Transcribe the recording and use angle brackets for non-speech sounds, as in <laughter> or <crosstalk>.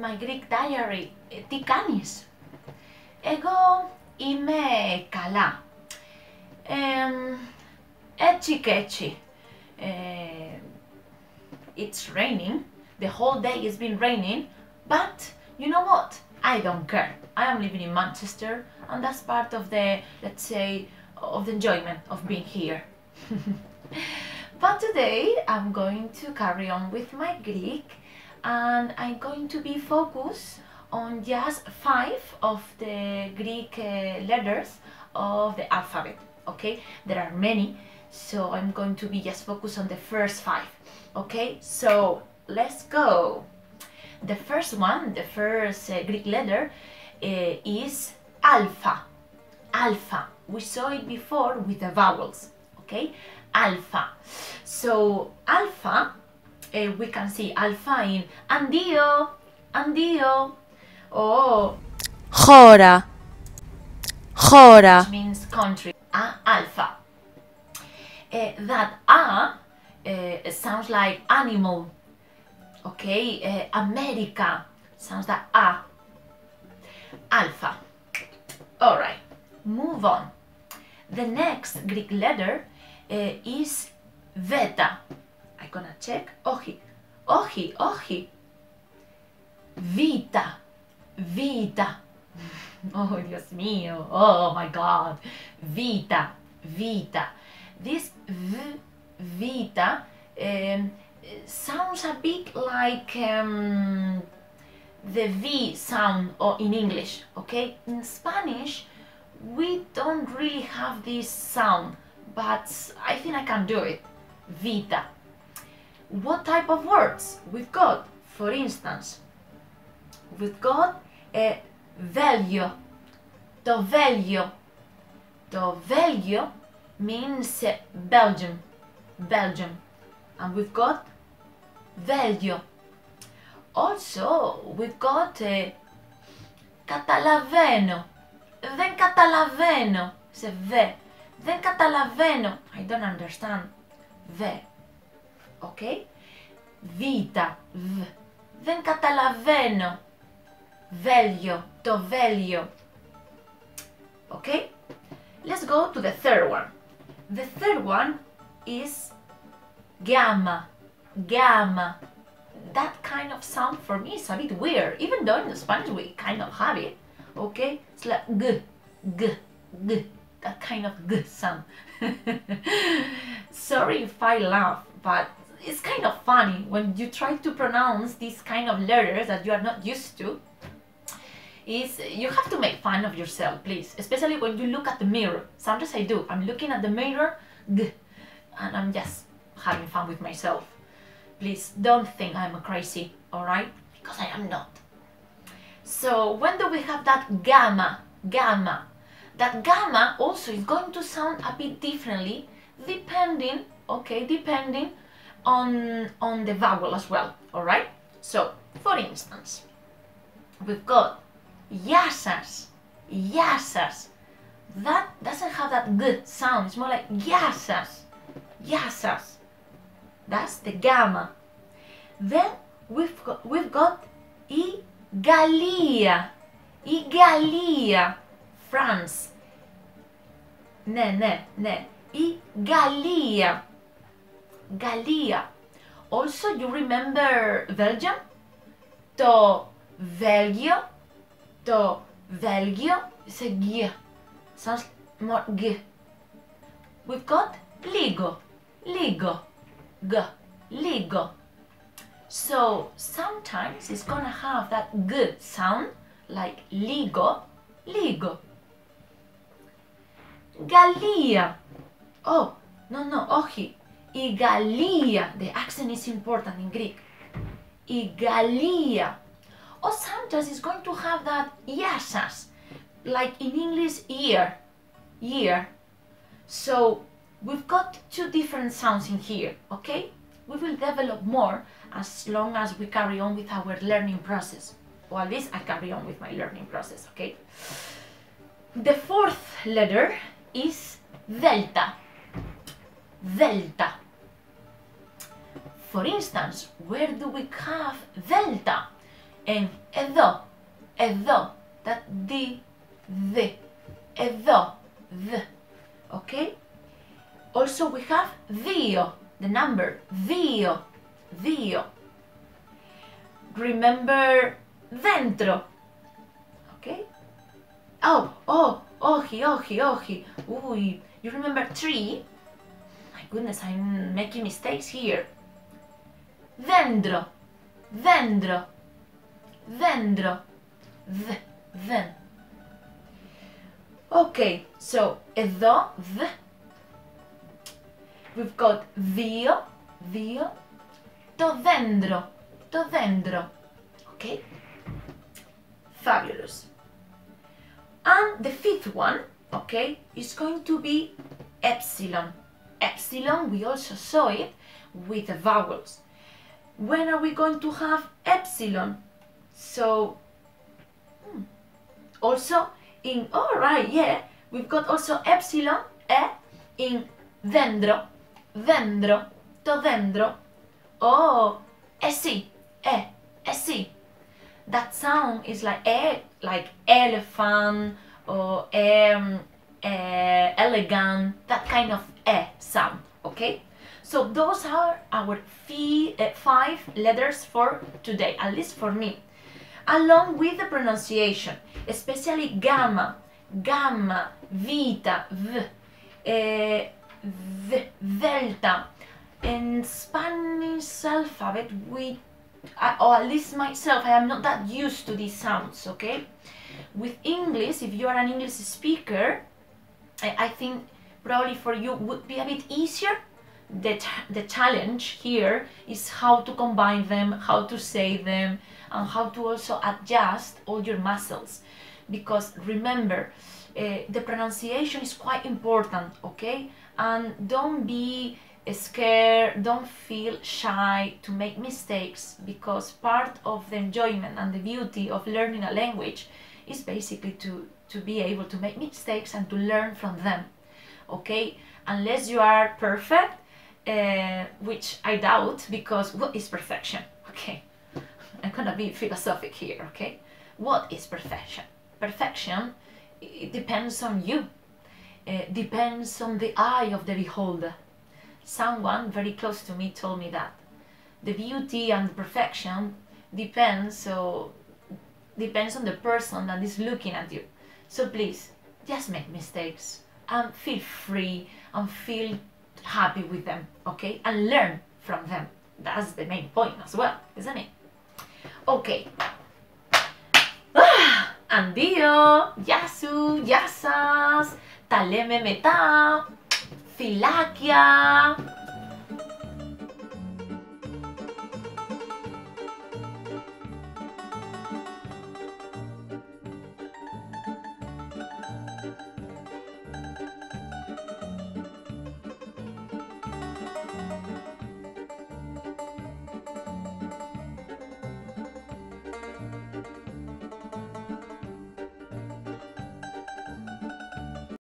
my Greek diary. Ε, Τι κάνεις? Εγώ είμαι καλά. Εμ, έτσι και έτσι. Ε, it's raining. The whole day has been raining. But you know what? I don't care. I am living in Manchester, and that's part of the, let's say, of the enjoyment of being here. <laughs> but today I'm going to carry on with my Greek, and I'm going to be focused on just five of the Greek uh, letters of the alphabet. Okay, there are many, so I'm going to be just focused on the first five. Okay, so let's go. The first one, the first uh, Greek letter uh, is alpha. Alpha. We saw it before with the vowels. Okay, alpha. So alpha, uh, we can see Alfain, Andio, Andio, oh. Jora, Jora. Which means country, a alpha Uh, that a uh, sounds like animal, okay? America sounds like a, alpha. All right, move on. The next Greek letter is beta gonna check. Ohi, ohi, ohi. Vita, vita. <laughs> oh, Dios mío. Oh, my God. Vita, vita. This v, vita, um, sounds a bit like um, the V sound in English, okay? In Spanish, we don't really have this sound, but I think I can do it. Vita What type of words we've got? For instance, we've got a velio. Το velio. Το velio means uh, Belgium. Belgium. And we've got velio. Also, we've got uh, καταλαβαίνω. Δεν καταλαβαίνω. Σε δε. Δεν καταλαβαίνω. I don't understand. Δε. Okay? Β. Β. Δεν καταλαβαίνω. Velio. Το velio. Okay? Let's go to the third one. The third one is gamma. Gamma. That kind of sound for me is a bit weird, even though in the Spanish we kind of have it. Okay? It's like g, g, g. That kind of g sound. <laughs> Sorry if I laugh, but it's kind of funny when you try to pronounce these kind of letters that you are not used to is you have to make fun of yourself, please. Especially when you look at the mirror. Sometimes I do. I'm looking at the mirror, and I'm just having fun with myself. Please don't think I'm crazy, alright? Because I am not. So when do we have that gamma? Gamma. That gamma also is going to sound a bit differently depending, okay, depending on, on the vowel as well, alright? So, for instance, we've got yasas, yasas. That doesn't have that good sound, it's more like yasas, yasas. That's the gamma. Then we've got, we've got i Galia, i Galia, France. Ne, ne, ne, i Galia. Γαλλία. Also, you remember Belgium? Το Βέλγιο το Βέλγιο is a G. Sounds more G. We've got Ligo. Ligo. G. Ligo. So sometimes it's gonna have that G sound like Ligo. Ligo. Γαλλία. Oh, no, no, όχι. y The accent is important in Greek. Y Galia. Or oh, sometimes it's going to have that yasas, like in English, year, year. So we've got two different sounds in here, okay? We will develop more as long as we carry on with our learning process. Or at least I carry on with my learning process, okay? The fourth letter is delta. Delta. For instance, where do we have delta? and εδώ, εδώ, that D, the, εδώ, the, okay? Also we have δύο, the number, δύο, δύο. Remember dentro, okay? Oh, oh, όχι, όχι, όχι. Uy, you remember three? My goodness, I'm making mistakes here. Dentro, dentro, dentro, th, then. Okay, so εδώ, th. We've got δύο, δύο, το δέντρο, το δέντρο. Okay? Fabulous. And the fifth one, okay, is going to be epsilon. Epsilon, we also saw it with the vowels. When are we going to have epsilon? So, hmm, also in, all right, yeah, we've got also epsilon, e, in dendro, dendro, to dendro. Oh, eh sì, eh, eh. That sound is like eh, like elephant or um, uh, elegant, that kind of eh sound, okay? So those are our uh, five letters for today, at least for me. Along with the pronunciation, especially gamma, gamma, vita, v, uh, v delta. In Spanish alphabet, we or at least myself, I am not that used to these sounds, okay? With English, if you are an English speaker, I think probably for you would be a bit easier. The, the challenge here is how to combine them, how to say them, and how to also adjust all your muscles. Because remember, uh, the pronunciation is quite important, okay? And don't be scared, don't feel shy to make mistakes because part of the enjoyment and the beauty of learning a language is basically to, to be able to make mistakes and to learn from them. Okay? Unless you are perfect, uh, which I doubt because what is perfection? Okay? I'm gonna be philosophic here, okay? What is perfection? Perfection, it depends on you. It depends on the eye of the beholder someone very close to me told me that the beauty and the perfection depends so depends on the person that is looking at you so please just make mistakes and feel free and feel happy with them, okay? And learn from them. That's the main point as well, isn't it? Okay. Ah, Andio, yasu, yasas, taleme meta, filakia.